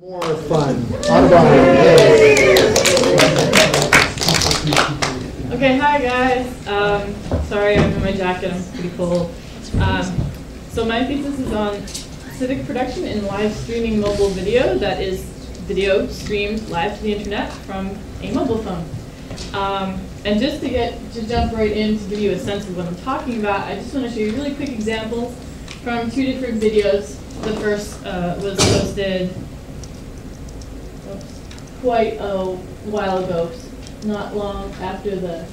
More fun. Okay, hi guys. Um, sorry, I'm in my jacket. I'm pretty cold. Um, so my thesis is on civic production in live streaming mobile video. That is video streamed live to the internet from a mobile phone. Um, and just to get to jump right in to give you a sense of what I'm talking about, I just want to show you really quick examples from two different videos. The first uh, was posted quite a while ago, not long after the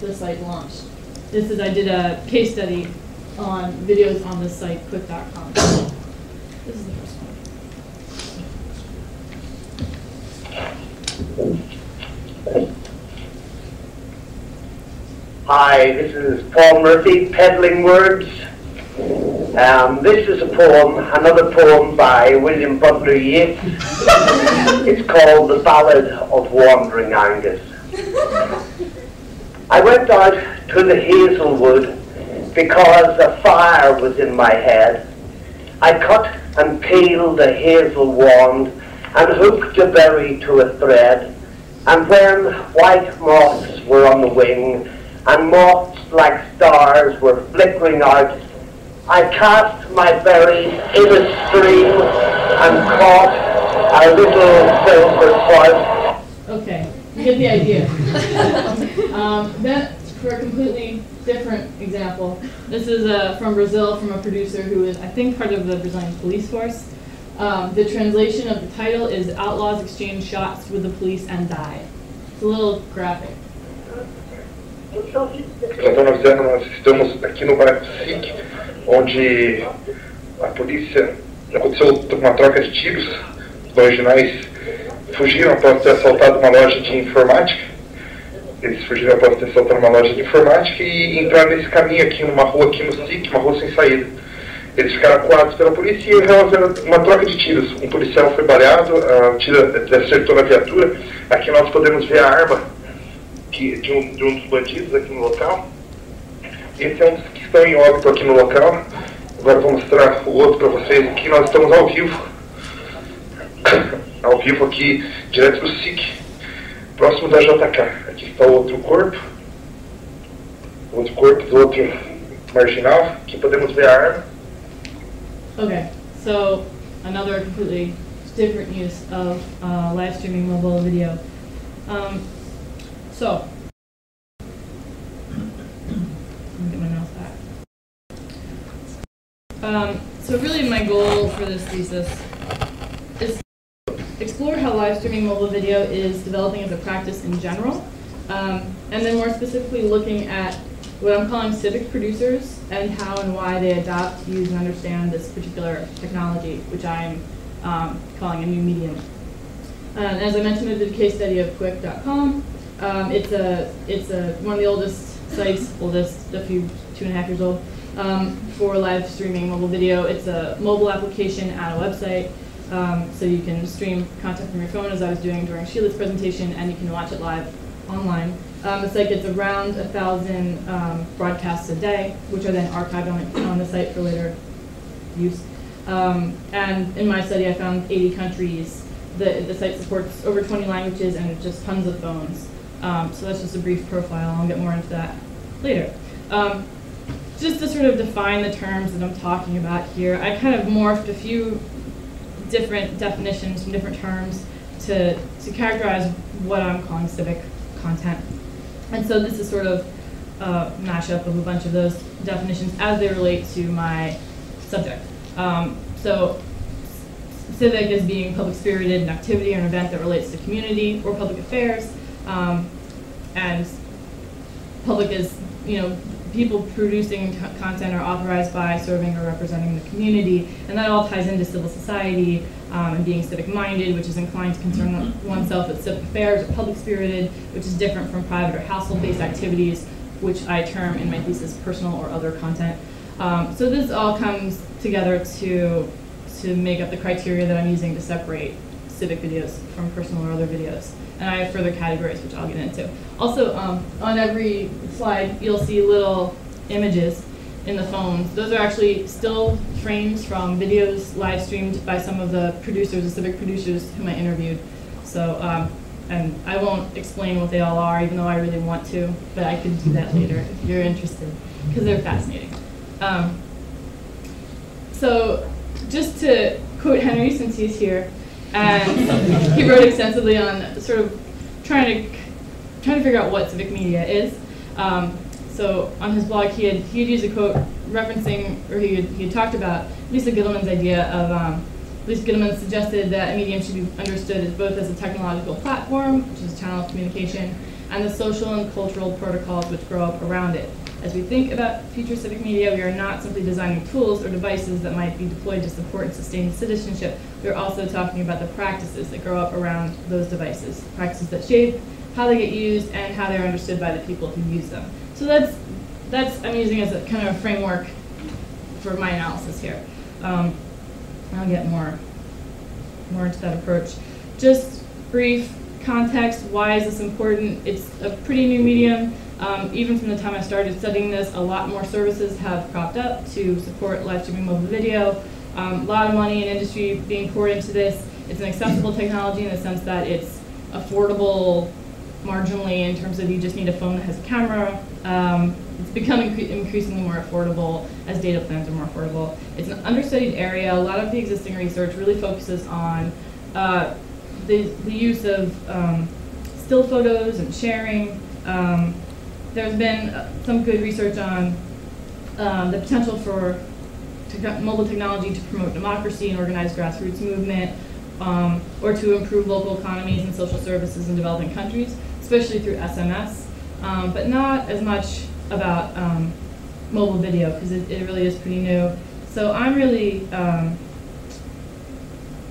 the site launched. This is I did a case study on videos on the site Qik.com. This is the first one. Hi, this is Paul Murphy, Peddling Words. Um, this is a poem, another poem by William Butler Yeats. it's called The Ballad of Wandering Angus. I went out to the hazelwood because a fire was in my head. I cut and peeled a hazel wand and hooked a berry to a thread. And when white moths were on the wing and moths like stars were flickering out, I cast my berry in a stream and caught a little silver trout. Okay, you get the idea. um, then, for a completely different example, this is uh, from Brazil from a producer who is, I think, part of the Brazilian police force. Um, the translation of the title is Outlaws Exchange Shots with the Police and Die. It's a little graphic. Então, nós, nós estamos aqui no bairro SIC, onde a polícia aconteceu uma troca de tiros. Os marginais fugiram após ter assaltado uma loja de informática. Eles fugiram após ter assaltado uma loja de informática e entraram nesse caminho aqui, numa rua aqui no SIC, uma rua sem saída. Eles ficaram acuados pela polícia e resolveram uma troca de tiros. Um policial foi baleado, a tira acertou na viatura. Aqui nós podemos ver a arma que, de, um, de um dos bandidos aqui no local. Esse é um dos estão em óbito aqui no local. Agora vou mostrar o outro para vocês aqui. Nós estamos ao vivo. ao vivo aqui, direto do SIC, próximo da JK. Aqui está o outro corpo. O outro corpo do outro marginal. Aqui podemos ver a arma. Okay, so another completely different use of uh, live streaming mobile video. Um, so, Um, so really my goal for this thesis is to explore how live streaming mobile video is developing as a practice in general, um, and then more specifically looking at what I'm calling civic producers and how and why they adopt, use, and understand this particular technology, which I'm um, calling a new medium. Uh, as I mentioned, I did a case study of Qik.com. Um, it's a it's a one of the oldest sites, oldest, a few two and a half years old, um, for live streaming mobile video. It's a mobile application and a website, um, so you can stream content from your phone, as I was doing during Sheila's presentation, and you can watch it live online. Um, the site gets around a thousand um, broadcasts a day, which are then archived on, on the site for later use. Um, and in my study, I found 80 countries. The, the site supports over 20 languages and just tons of phones. Um, so that's just a brief profile. I'll get more into that later. Um, just to sort of define the terms that I'm talking about here, I kind of morphed a few different definitions from different terms to, to characterize what I'm calling civic content. And so this is sort of a mashup of a bunch of those definitions as they relate to my subject. Um, so civic is being public spirited, an activity or an event that relates to community or public affairs. Um, and public is, you know, people producing content are authorized by serving or representing the community, and that all ties into civil society um, and being civic-minded, which is inclined to concern one- oneself with civic affairs, or public-spirited, which is different from private or household-based activities, which I term in my thesis personal or other content. Um, so this all comes together to to make up the criteria that I'm using to separate civic videos from personal or other videos. And I have further categories, which I'll get into. Also, um, on every slide, you'll see little images. in the phones. Those are actually still frames from videos live streamed by some of the producers, the civic producers whom I interviewed. So, um, and I won't explain what they all are, even though I really want to, but I could do that later if you're interested, because they're fascinating. Um, so, just to quote Henry, since he's here, and he wrote extensively on sort of trying to trying to figure out what civic media is. Um, so on his blog, he had he had used a quote referencing, or he had, he had talked about Lisa Gitelman's idea of. Um, Lisa Gitelman suggested that a medium should be understood as both as a technological platform, which is a channel of communication, and the social and cultural protocols which grow up around it. As we think about future civic media, we are not simply designing tools or devices that might be deployed to support and sustain citizenship. We're also talking about the practices that grow up around those devices, practices that shape how they get used and how they're understood by the people who use them. So that's, that's I'm using as a kind of a framework for my analysis here. Um, I'll get more, more into that approach. Just brief context, why is this important? It's a pretty new medium. Um, even from the time I started studying this, a lot more services have cropped up to support live streaming mobile video. Um, a lot of money and industry being poured into this. It's an accessible technology in the sense that it's affordable marginally in terms of you just need a phone that has a camera. Um, it's becoming incre increasingly more affordable as data plans are more affordable. It's an understudied area. A lot of the existing research really focuses on uh, the, the use of um, still photos and sharing. There's been uh, some good research on um, the potential for te mobile technology to promote democracy and organize grassroots movement, um, or to improve local economies and social services in developing countries, especially through SMS, um, but not as much about um, mobile video because it, it, really is pretty new. So I'm really, um,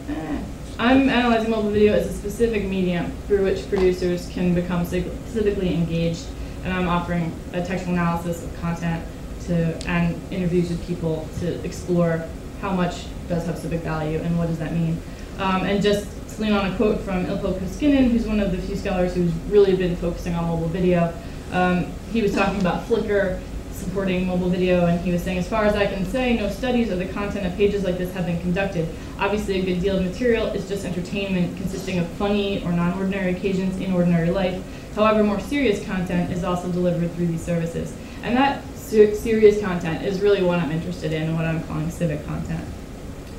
eh, I'm analyzing mobile video as a specific medium through which producers can become civically engaged, and I'm offering a textual analysis of content to and interviews with people to explore how much does have civic value and what does that mean. Um, and just to lean on a quote from Ilpo Koskinen, who's one of the few scholars who's really been focusing on mobile video. Um, he was talking about Flickr supporting mobile video, and he was saying, as far as I can say, no studies of the content of pages like this have been conducted. Obviously, a good deal of material is just entertainment consisting of funny or non-ordinary occasions in ordinary life. However, more serious content is also delivered through these services. And that ser serious content is really what I'm interested in and what I'm calling civic content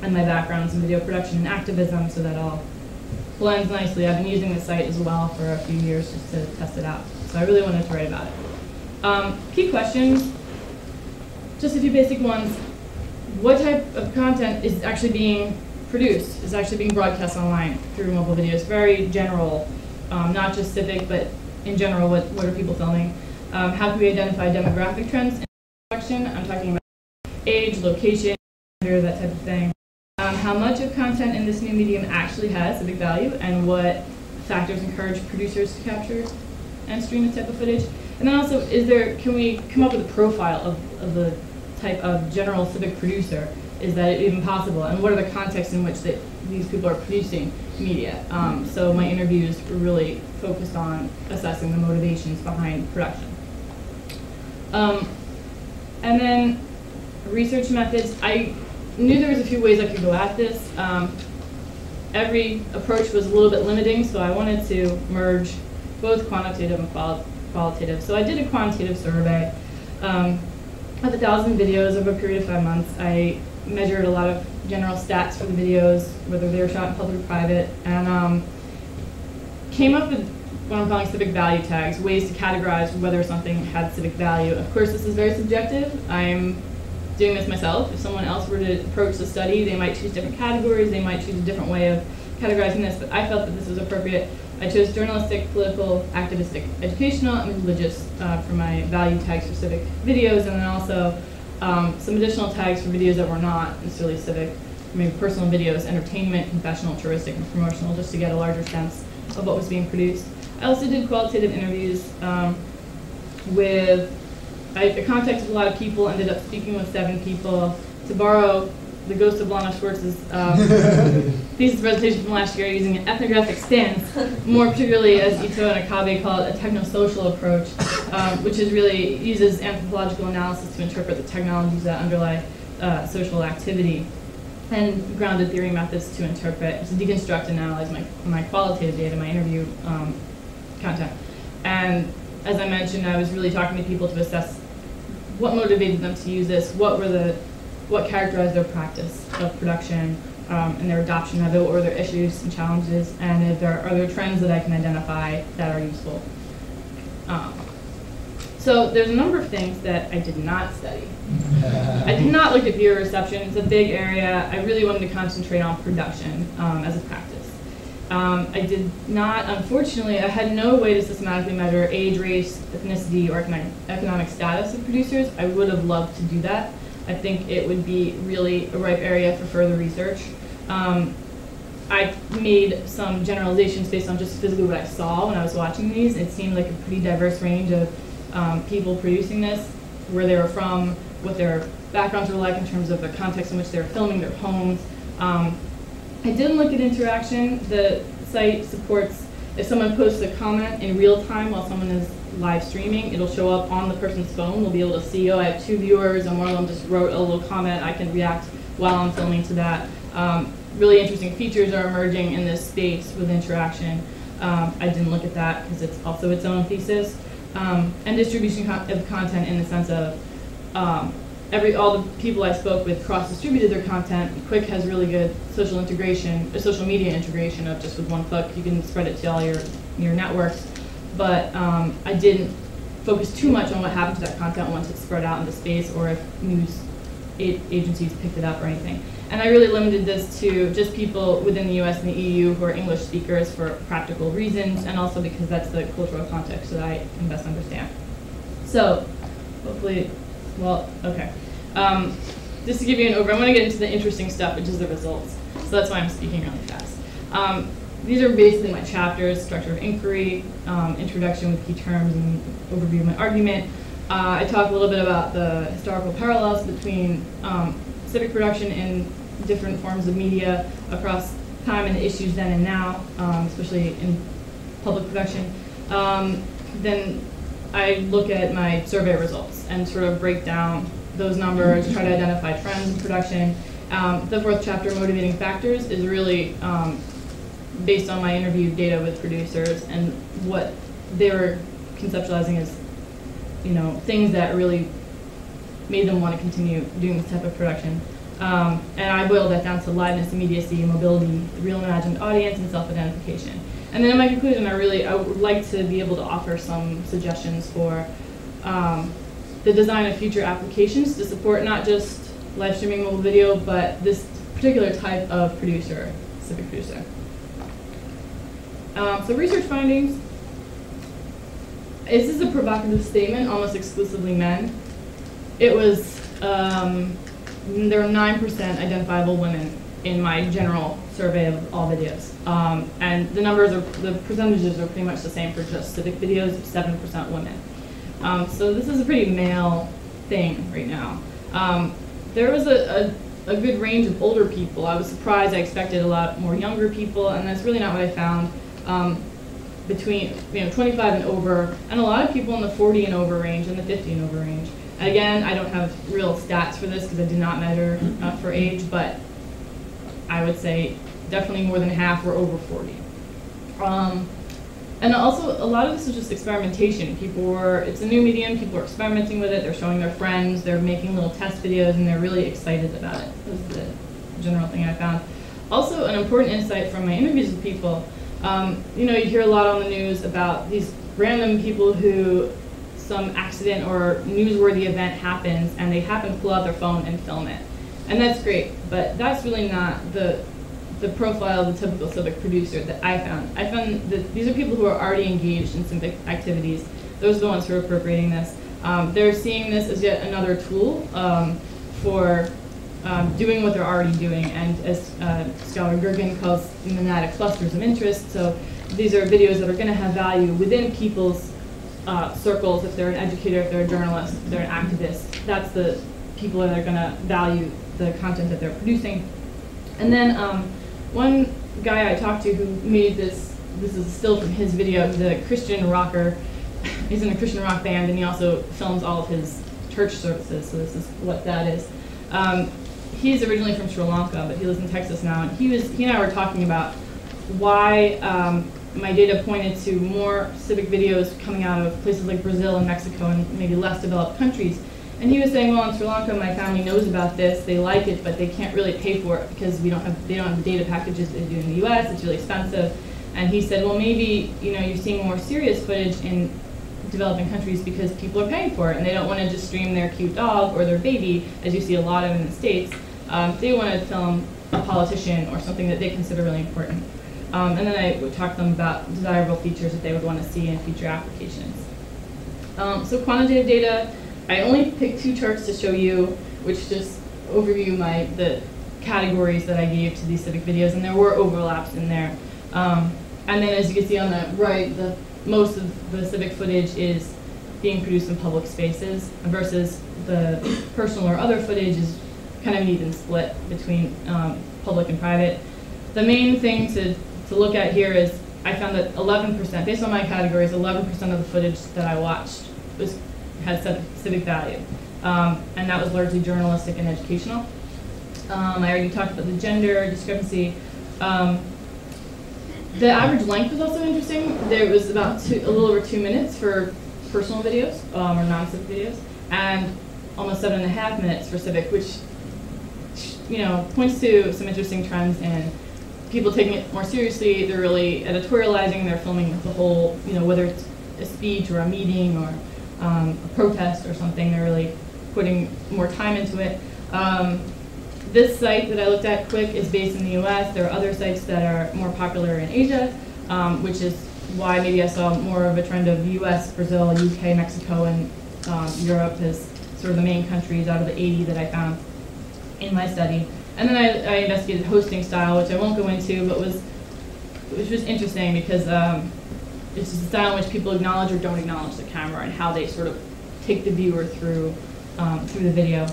and my background's in video production and activism, so that all blends nicely. I've been using the site as well for a few years just to test it out. So I really wanted to write about it. Um, key questions, just a few basic ones. What type of content is actually being produced, is actually being broadcast online through mobile videos? Very general, um, not just civic, but in general, what, what are people filming? Um, how can we identify demographic trends in production? I'm talking about age, location, gender, that type of thing um, how much of content in this new medium actually has a big value and what factors encourage producers to capture and stream this type of footage. And then also, is there, can we come up with a profile of, of the type of general civic producer? Is that even possible? And what are the contexts in which they, these people are producing media? Um, so my interviews were really focused on assessing the motivations behind production. Um, and then research methods. I knew there was a few ways I could go at this. Um, every approach was a little bit limiting, so I wanted to merge both quantitative and quali qualitative. So I did a quantitative survey um, of a thousand videos over a period of five months. I measured a lot of general stats for the videos, whether they were shot in public or private, and um, came up with what I'm calling civic value tags, ways to categorize whether something had civic value. Of course, this is very subjective. I'm doing this myself. If someone else were to approach the study, they might choose different categories, they might choose a different way of categorizing this, but I felt that this was appropriate. I chose journalistic, political, activistic, educational, and religious uh, for my value tags for civic videos, and then also um, some additional tags for videos that were not necessarily civic, maybe personal videos, entertainment, confessional, touristic, and promotional, just to get a larger sense of what was being produced. I also did qualitative interviews um, with I, I contacted a lot of people, ended up speaking with seven people. To borrow the ghost of Lana Swartz's um, thesis presentation from last year using an ethnographic stance, more particularly as Ito and Okabe call it, a technosocial approach, um, which is really uses anthropological analysis to interpret the technologies that underlie uh, social activity and grounded theory methods to interpret, to deconstruct and analyze my, my qualitative data, my interview um, content. And as I mentioned, I was really talking to people to assess what motivated them to use this, what were the, what characterized their practice of production um, and their adoption of it, were their issues and challenges, and if there are there trends that I can identify that are useful. Um, so there's a number of things that I did not study. I did not look at viewer reception. It's a big area. I really wanted to concentrate on production um, as a practice. Um, I did not, unfortunately, I had no way to systematically measure age, race, ethnicity, or economic status of producers. I would have loved to do that. I think it would be really a ripe area for further research. Um, I made some generalizations based on just physically what I saw when I was watching these. It seemed like a pretty diverse range of um, people producing this, where they were from, what their backgrounds were like in terms of the context in which they were filming, their homes. Um, I didn't look at interaction. The site supports if someone posts a comment in real time while someone is live streaming, it'll show up on the person's phone. We'll be able to see, oh, I have two viewers, and one of them just wrote a little comment. I can react while I'm filming to that. Um, really interesting features are emerging in this space with interaction. Um, I didn't look at that because it's also its own thesis. Um, and distribution con of content in the sense of um, every all the people I spoke with cross-distributed their content. Qik has really good social integration, uh, social media integration of just with one click, you can spread it to all your your networks. But um, I didn't focus too much on what happened to that content once it's spread out into space, or if news agencies picked it up or anything. And I really limited this to just people within the US and the EU who are English speakers for practical reasons, and also because that's the cultural context that I can best understand. So, hopefully well, okay. Um, just to give you an overview, I want to get into the interesting stuff, which is the results. So that's why I'm speaking really fast. Um, these are basically my chapters, structure of inquiry, um, introduction with key terms, and overview of my argument. Uh, I talk a little bit about the historical parallels between um, civic production in different forms of media across time and the issues then and now, um, especially in public production. Um, then I look at my survey results and sort of break down those numbers, try to identify trends in production. Um, the fourth chapter, Motivating Factors, is really um, based on my interview data with producers and what they were conceptualizing as, you know, things that really made them want to continue doing this type of production. Um, and I boiled that down to liveness, immediacy, mobility, real and imagined audience, and self-identification. And then in my conclusion, I really I would like to be able to offer some suggestions for um, the design of future applications to support not just live streaming mobile video, but this particular type of producer, civic producer. Um, so research findings. This is a provocative statement, almost exclusively men. It was, um, there were 9% identifiable women in my general survey of all videos. Um, and the numbers are, the percentages are pretty much the same for just civic videos, 7% women. Um, so this is a pretty male thing right now. Um, there was a, a, a, good range of older people. I was surprised, I expected a lot more younger people, and that's really not what I found. Um, between you know 25 and over, and a lot of people in the 40 and over range and the 50 and over range. Again, I don't have real stats for this because I did not measure uh, for age, but I would say definitely more than half were over 40. Um, and also, a lot of this is just experimentation. People were, it's a new medium, people are experimenting with it, they're showing their friends, they're making little test videos, and they're really excited about it. This is the general thing I found. Also, an important insight from my interviews with people, um, you know, you hear a lot on the news about these random people who some accident or newsworthy event happens and they happen to pull out their phone and film it. And that's great, but that's really not the the profile of the typical civic producer that I found. I found that these are people who are already engaged in civic activities. Those are the ones who are appropriating this. Um, they're seeing this as yet another tool um, for um, doing what they're already doing, and as uh, Scholar Gergen calls monadic clusters of interest. So these are videos that are going to have value within people's uh, circles. If they're an educator, if they're a journalist, if they're an activist, that's the people that are going to value the content that they're producing. And then um, one guy I talked to who made this, this is still from his video, a Christian rocker. He's in a Christian rock band and he also films all of his church services, so this is what that is. Um, he's originally from Sri Lanka, but he lives in Texas now, and he was he and I were talking about why um, my data pointed to more civic videos coming out of places like Brazil and Mexico and maybe less developed countries. And he was saying, well, in Sri Lanka, my family knows about this, they like it, but they can't really pay for it because we don't have they don't have the data packages they do in the U.S. It's really expensive. And he said, well, maybe you know you're seeing more serious footage in developing countries because people are paying for it and they don't want to just stream their cute dog or their baby, as you see a lot of in the states. Um, they want to film a politician or something that they consider really important. Um, and then I would talk to them about desirable features that they would want to see in future applications. Um, so quantitative data, I only picked two charts to show you, which just overview my the categories that I gave to these civic videos, and there were overlaps in there. Um, and then as you can see on the right, the most of the civic footage is being produced in public spaces versus the personal or other footage is kind of an even split between um, public and private. The main thing to to look at here is I found that 11%, based on my categories, 11% of the footage that I watched was had civic value. Um, and that was largely journalistic and educational. Um, I already talked about the gender discrepancy. Um, the average length was also interesting. There was about two, a little over two minutes for personal videos um, or non-civic videos, and almost seven and a half minutes for civic, which you know points to some interesting trends in people taking it more seriously. They're really editorializing. They're filming the whole, you know, whether it's a speech or a meeting or um, a protest or something. They're really putting more time into it. Um, this site that I looked at, Qik, is based in the U.S. There are other sites that are more popular in Asia, um, which is why maybe I saw more of a trend of U.S., Brazil, UK, Mexico, and um, Europe as sort of the main countries out of the 80 that I found in my study. And then I, I, investigated hosting style, which I won't go into, but was which was interesting because um, it's a style in which people acknowledge or don't acknowledge the camera and how they sort of take the viewer through um, through the video.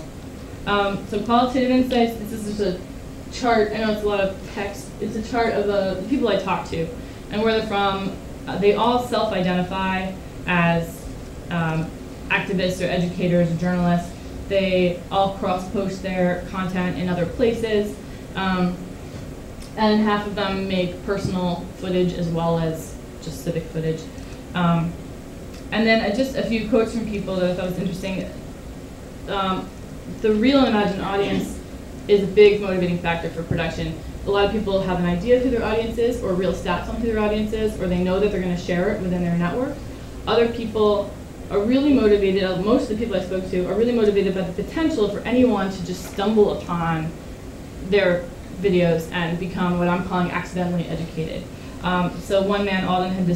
Um, so qualitative insights. This is just a chart. I know it's a lot of text. It's a chart of uh, the people I talked to and where they're from. Uh, they all self-identify as um, activists or educators or journalists. They all cross-post their content in other places. Um, and half of them make personal footage as well as just civic footage. Um, and then uh, just a few quotes from people that I thought was interesting. Um, the real imagined audience is a big motivating factor for production. A lot of people have an idea who their audience is, or real stats on who their audience is, or they know that they're going to share it within their network. Other people are really motivated, uh, most of the people I spoke to are really motivated by the potential for anyone to just stumble upon their videos and become what I'm calling accidentally educated. Um, so one man, Alden, had,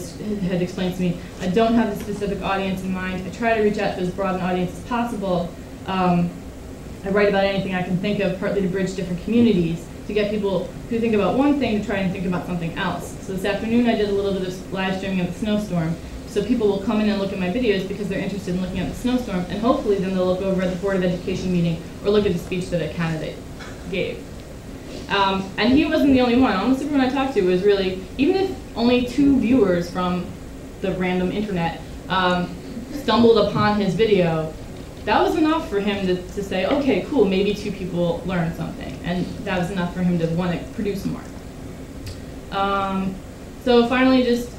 had explained to me, I don't have a specific audience in mind. I try to reach out to as broad an audience as possible. Um, I write about anything I can think of, partly to bridge different communities, to get people who think about one thing to try and think about something else. So this afternoon I did a little bit of live streaming of the snowstorm. So people will come in and look at my videos because they're interested in looking at the snowstorm, and hopefully then they'll look over at the Board of Education meeting or look at the speech that a candidate gave. Um, and he wasn't the only one. Almost everyone I talked to was really, even if only two viewers from the random internet um, stumbled upon his video, that was enough for him to, to say, okay, cool, maybe two people learned something. And that was enough for him to want to produce more. Um, so finally, just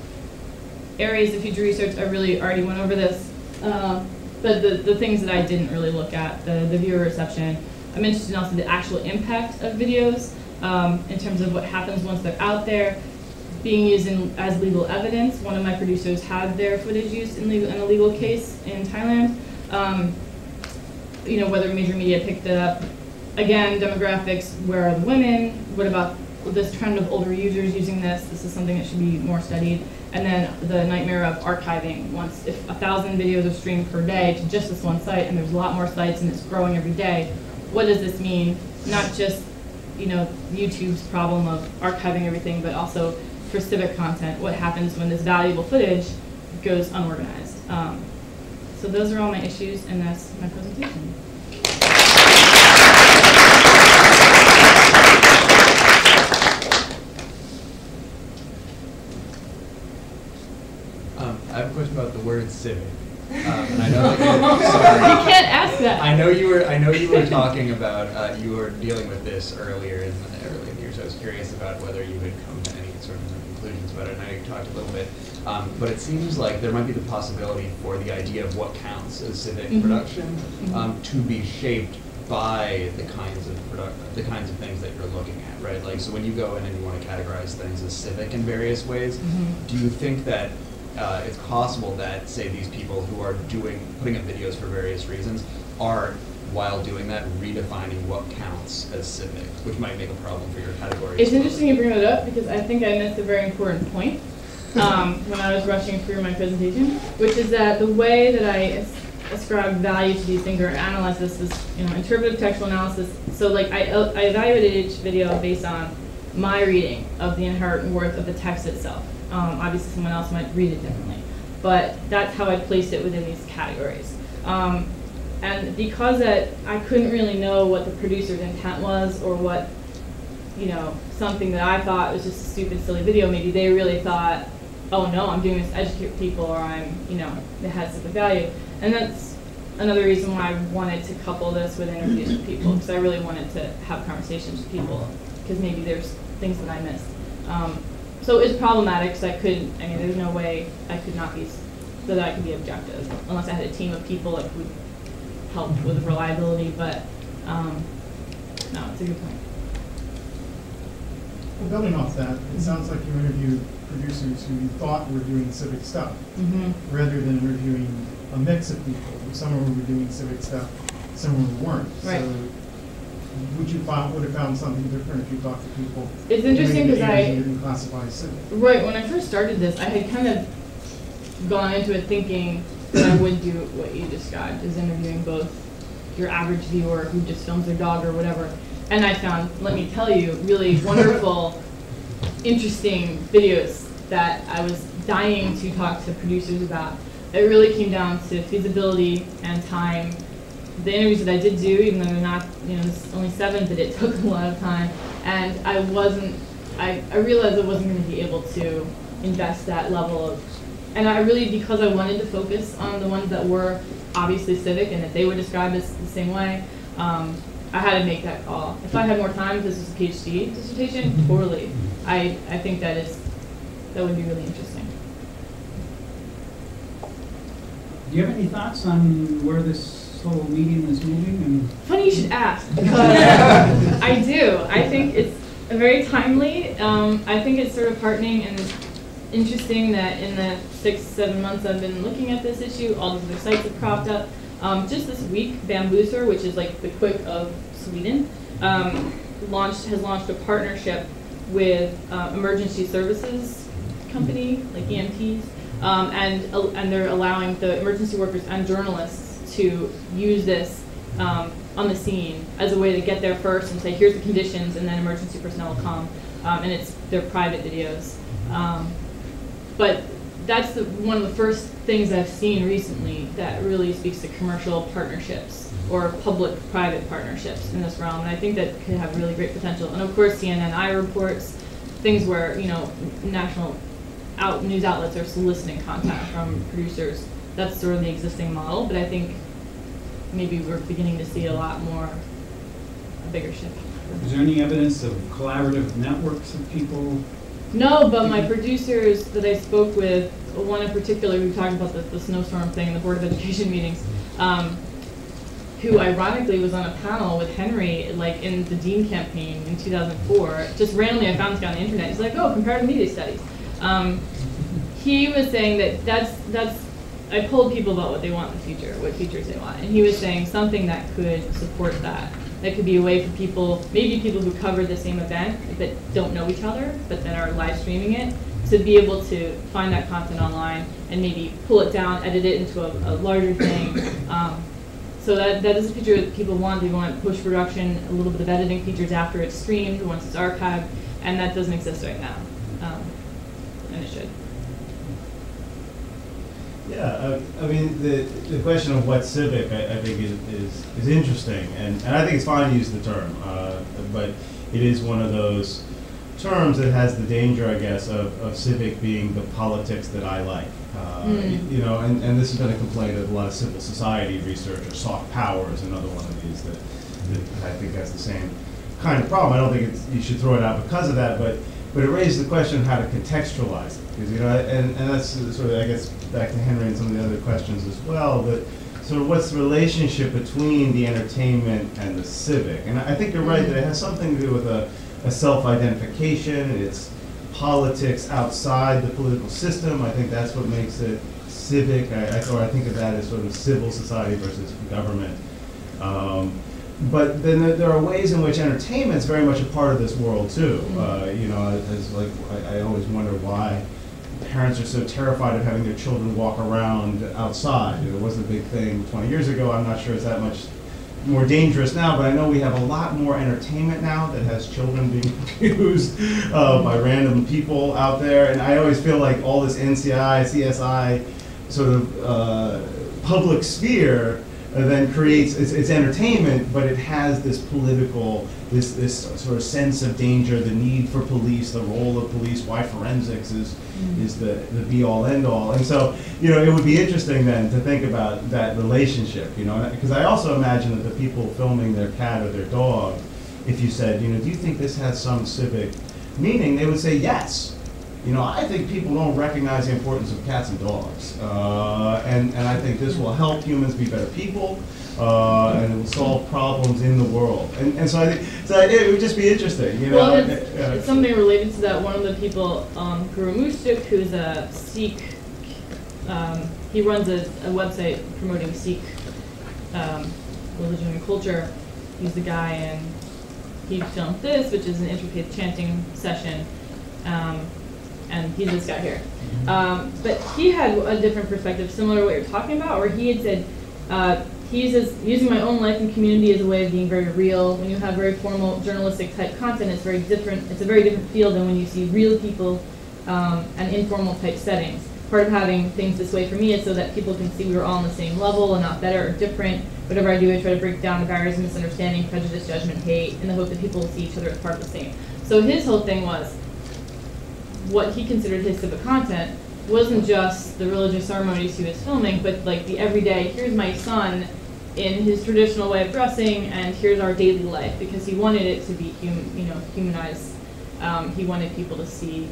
areas of future research, I really already went over this. Uh, but the, the things that I didn't really look at, the, the viewer reception. I'm interested in also the actual impact of videos um, in terms of what happens once they're out there, being used in, as legal evidence. One of my producers had their footage used in, legal, in a legal case in Thailand. Um, you know, whether major media picked it up. Again, demographics, where are the women? What about this trend of older users using this? This is something that should be more studied. And then the nightmare of archiving. Once, if a thousand videos are streamed per day to just this one site, and there's a lot more sites and it's growing every day, what does this mean? Not just, you know YouTube's problem of archiving everything, but also for civic content, what happens when this valuable footage goes unorganized. Um, so those are all my issues, and that's my presentation. Um, I have a question about the word civic. Um, and I know that you, can't ask that. I know you were. I know you were talking about. Uh, you were dealing with this earlier in the early in the year. So I was curious about whether you had come to any sort of conclusions about it. And I know you talked a little bit, um, but it seems like there might be the possibility for the idea of what counts as civic Mhm. production Mhm. um, to be shaped by the kinds of product, the kinds of things that you're looking at, right? Like, so when you go in and you want to categorize things as civic in various ways, Mhm. do you think that uh, it's possible that, say, these people who are doing, putting up videos for various reasons, are, while doing that, redefining what counts as civic, which might make a problem for your category. It's interesting you bring that up because I think I missed a very important point um, when I was rushing through my presentation, which is that the way that I as- ascribe value to these things or analyze this is, you know, interpretive textual analysis. So like I, uh, I evaluated each video based on my reading of the inherent worth of the text itself. Um, obviously, someone else might read it differently, but that's how I placed it within these categories. Um, and because that I couldn't really know what the producer's intent was or what you know, something that I thought was just a stupid, silly video, maybe they really thought, oh no, I'm doing this to educate people, or I'm, you know, it has civic value. And that's another reason why I wanted to couple this with interviews with people, because I really wanted to have conversations with people, because maybe there's things that I missed. Um, so it's problematic, because I couldn't, I mean, there's no way I could not be, s- that I could be objective, unless I had a team of people that would help with reliability, but, um, no, it's a good point. Well, building off that, it sounds like you interviewed producers who you thought were doing civic stuff, Mm-hmm. rather than interviewing a mix of people. Some who were doing civic stuff, some who weren't. Right. So would you find, would have found something different if you talked to people? It's interesting because I- didn't classify as civic. Right, when I first started this, I had kind of gone into it thinking that I would do what you described, is interviewing both your average viewer who just films their dog or whatever. And I found, let me tell you, really wonderful, interesting videos that I was dying to talk to producers about. It really came down to feasibility and time. The interviews that I did do, even though they're not, you know, only seven, but it took a lot of time. And I wasn't, I, I realized I wasn't going to be able to invest that level of, and I really, because I wanted to focus on the ones that were obviously civic and that they were described as the same way, um, I had to make that call. If I had more time, if this was a PhD dissertation, totally. I, I think that is, that would be really interesting. Do you have any thoughts on where this whole medium is moving and Funny you should ask, because I do. I think it's very timely. Um, I think it's sort of heartening and interesting that in the six, seven months I've been looking at this issue, all these other sites have cropped up. Um, just this week, Bambuser, which is like the Qik of Sweden, um, launched has launched a partnership with uh, emergency services company like EMTs, um, and uh, and they're allowing the emergency workers and journalists to use this um, on the scene as a way to get there first and say here's the conditions, and then emergency personnel will come, um, and it's their private videos. Um, but that's the, one of the first things I've seen recently that really speaks to commercial partnerships or public-private partnerships in this realm, and I think that could have really great potential. And of course, CNN iReports things where you know national out news outlets are soliciting content from producers. That's sort of the existing model, but I think maybe we're beginning to see a lot more a bigger shift. is there any evidence of collaborative networks of people? No, but my producers that I spoke with, one in particular who talked about the, the snowstorm thing in the Board of Education meetings, um, who ironically was on a panel with Henry, like in the Dean campaign in 2004. Just randomly, I found this guy on the internet. He's like, "Oh, comparative media studies." Um, he was saying that that's that's. I polled people about what they want in the future, what features they want, and he was saying something that could support that. That could be a way for people, maybe people who cover the same event but don't know each other, but then are live streaming it, to be able to find that content online and maybe pull it down, edit it into a, a larger thing. Um, so that, that is a feature that people want. They want push production, a little bit of editing features after it's streamed, once it's archived, and that doesn't exist right now. Um, and it should. Yeah, uh, I mean, the, the question of what's civic, I, I think is, is, is interesting, and, and I think it's fine to use the term, uh, but it is one of those terms, that has the danger, I guess, of, of civic being the politics that I like. Uh, Mm. You know, and, and this has been a complaint of a lot of civil society research, or soft power is another one of these that, that I think has the same kind of problem. I don't think it's, you should throw it out because of that, but, but it raises the question of how to contextualize it. Because, you know, and, and that's sort of, I guess, back to Henry and some of the other questions as well, but sort of what's the relationship between the entertainment and the civic? And I think you're right that it has something to do with a, a self-identification, it's politics outside the political system. I think that's what makes it civic, I, I, or I think of that as sort of civil society versus government. Um, but then there, there are ways in which entertainment is very much a part of this world too. Uh, you know, as like I, I always wonder why parents are so terrified of having their children walk around outside. It wasn't a big thing 20 years ago. I'm not sure it's that much more dangerous now, but I know we have a lot more entertainment now that has children being abused uh, by random people out there. And I always feel like all this NCI, CSI sort of uh, public sphere Uh, then creates it's, it's entertainment, but it has this political, this this sort of sense of danger, the need for police, the role of police, why forensics is mm-hmm. is the, the be all end all. And so, you know, it would be interesting then to think about that relationship, you know, because I also imagine that the people filming their cat or their dog, if you said, you know, do you think this has some civic meaning, they would say yes. You know, I think people don't recognize the importance of cats and dogs. Uh, and, and I think this will help humans be better people, uh, and it will solve problems in the world. And, and so I think, so it would just be interesting, you know. Well, it's, uh, it's something related to that. One of the people, um, Guru Mustik, who's a Sikh, um, he runs a, a website promoting Sikh um, religion and culture. He's the guy, and he filmed this, which is an interfaith chanting session. Um, and he's this guy here. Um, but he had a different perspective, similar to what you're talking about, where he had said, uh, he uses using my own life and community as a way of being very real. When you have very formal journalistic type content, it's very different. It's a very different feel than when you see real people um, and informal type settings. Part of having things this way for me is so that people can see we're all on the same level and not better or different. Whatever I do, I try to break down the barriers of misunderstanding, prejudice, judgment, hate, in the hope that people will see each other as part of the same. So his whole thing was what he considered his civic content wasn't just the religious ceremonies he was filming, but like the everyday, here's my son in his traditional way of dressing, and here's our daily life, because he wanted it to be hum, you know, humanized. Um, he wanted people to see,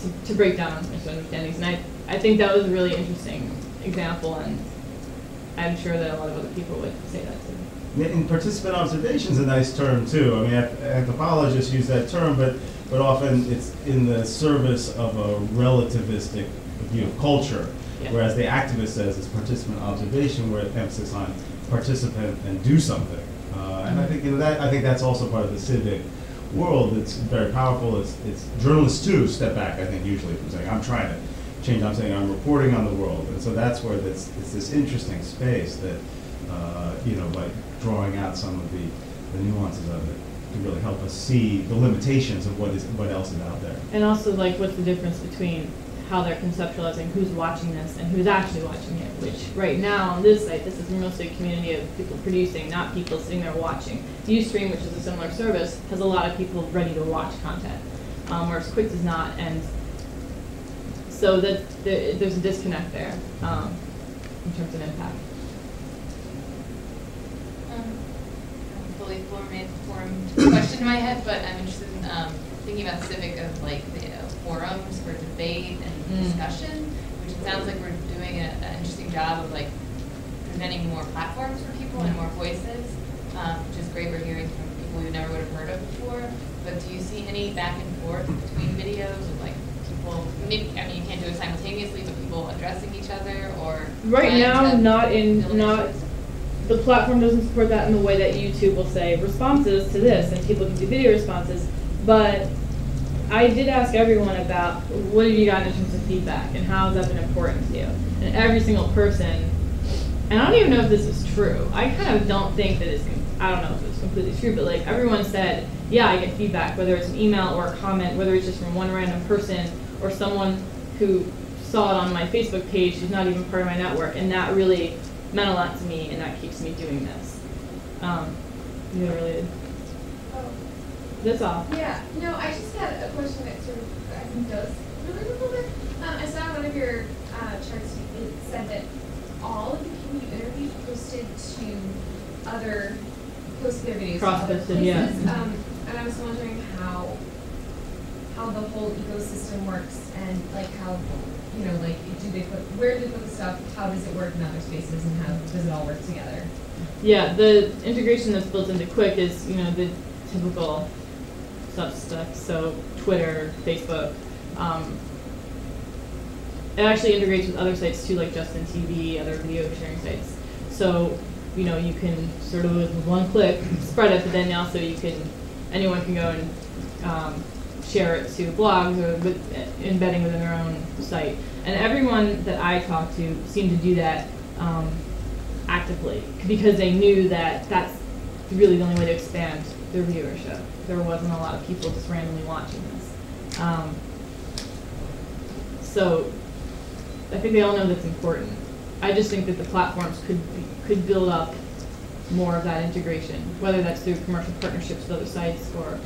to, to break down misunderstandings, and I, I think that was a really interesting example, and I'm sure that a lot of other people would say that too. Participant observation is a nice term too. I mean, anthropologists use that term, but, but often it's in the service of a relativistic view of culture. Yeah. Whereas the activist says it's participant observation, where it emphasis on participant and do something. Uh, and I think you know that I think that's also part of the civic world. It's very powerful. It's, it's journalists too step back. I think usually from saying I'm trying to change. I'm saying I'm reporting on the world, and so that's where this it's this interesting space that uh, you know by drawing out some of the, the nuances of it really help us see the limitations of what is what else is out there. And also, like, what's the difference between how they're conceptualizing who's watching this and who's actually watching it? Which, right now, on this site, this is mostly a community of people producing, not people sitting there watching. Ustream, which is a similar service, has a lot of people ready to watch content, um, whereas Qik does not. And so that the, there's a disconnect there um, in terms of impact. Um, I'm fully formed, formed question in my head, but I'm interested in um, thinking about civic of like the uh, forums for debate and Mm. discussion, which it sounds like we're doing a- an interesting job of like presenting more platforms for people and more voices, um, which is great. We're hearing from people we never would have heard of before. But do you see any back and forth between videos of like people? Maybe I mean you can't do it simultaneously, but people addressing each other or Right now, not in, not, issues? The platform doesn't support that in the way that YouTube will say responses to this, and people can do video responses. But I did ask everyone about what have you gotten in terms of feedback, and how has that been important to you? And every single person, and I don't even know if this is true. I kind of don't think that it's, I don't know if it's completely true, but like everyone said, yeah, I get feedback, whether it's an email or a comment, whether it's just from one random person or someone who saw it on my Facebook page who's not even part of my network, and that really meant a lot to me, and that keeps me doing this. Um, you related. that's all. Yeah, no, I just had a question that sort of, I think does relate a little bit. Um, I saw one of your, uh, charts, it said that all of the people you interviewed posted to other, posted their videos Cross-posted, yeah. Um, and I was wondering how, how the whole ecosystem works and like how, you know, like, do they put, where do they put the stuff, how does it work in other spaces and how does it all work together? Yeah, the integration that's built into Qik is, you know, the typical sub stuff, so Twitter, Facebook. Um, it actually integrates with other sites too, like Justin TV, other video sharing sites. So, you know, you can sort of with one click spread it, but then also you can, anyone can go and um, share it to blogs or with, embedding within their own site. And everyone that I talked to seemed to do that um, actively because they knew that that's really the only way to expand their viewership. There wasn't a lot of people just randomly watching this. Um, so I think they all know that's important. I just think that the platforms could be, could build up more of that integration, whether that's through commercial partnerships with other sites or,